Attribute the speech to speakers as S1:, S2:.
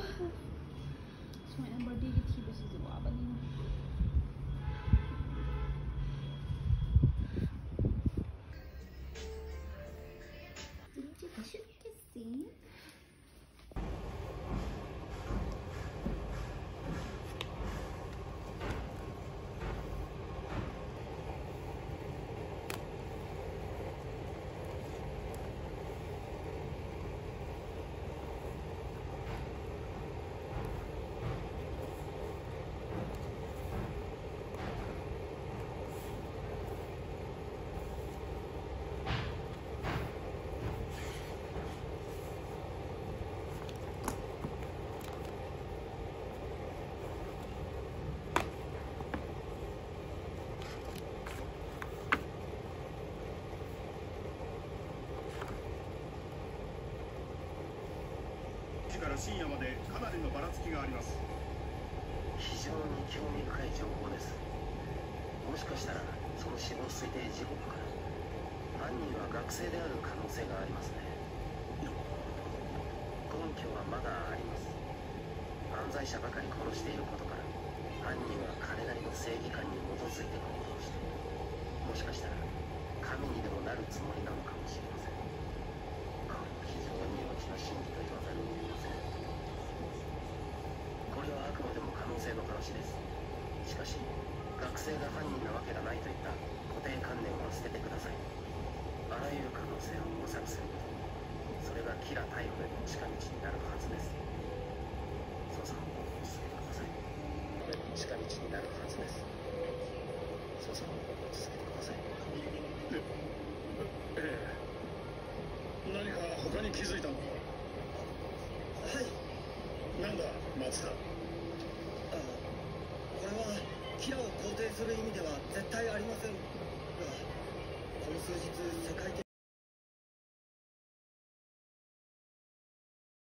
S1: 所以 amber 第一个 tip 是
S2: 什么 ah 深夜までかなりのばらつきがあります。
S3: 非常に興味深い情報です。もしかしたらその死亡推定時刻から犯人は学生である可能性がありますね。根拠はまだあります。犯罪者ばかり殺していることから犯人は彼なりの正義感に基づいて行動してもしかしたら神にでもなるつもりなのかもしれませんこれは非常に幼稚な心理と言わざるを得ませんこれはあくまでも可能性の話ですしかし学生が犯人なわけがないといった固定観念は捨ててくださいあらゆる可能性を模索することそれがキラ逮捕への近道になるはずです捜査を続けてください近道になるはずです捜査を続けてくだ。さい
S2: ええ何か他に気づい。たのか
S4: はい。
S2: なんだ松田
S4: あこれはキラを肯定する意味では絶対ありませんがこの数日世界的